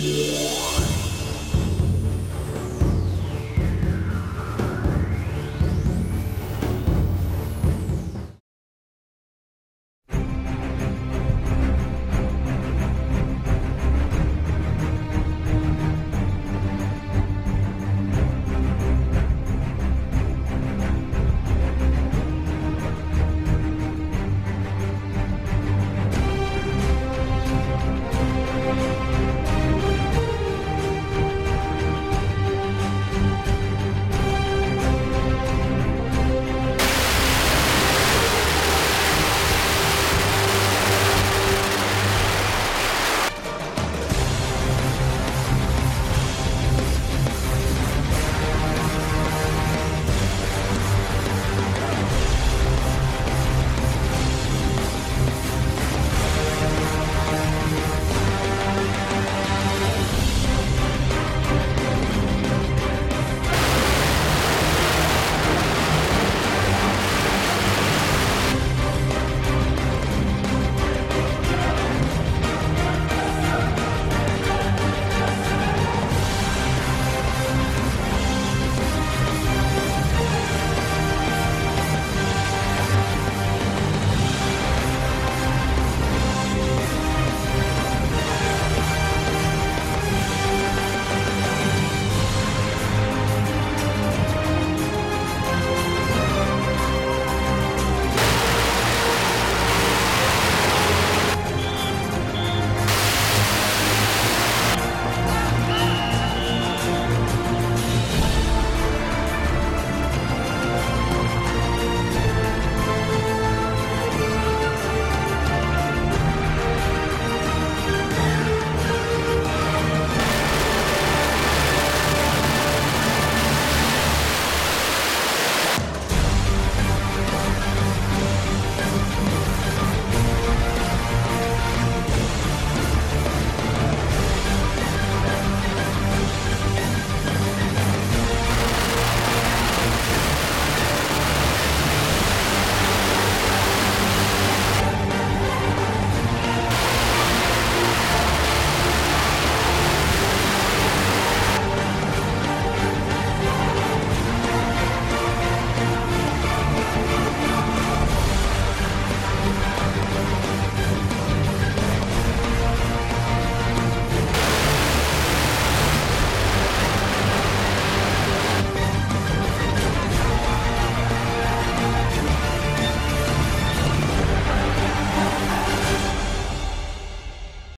Música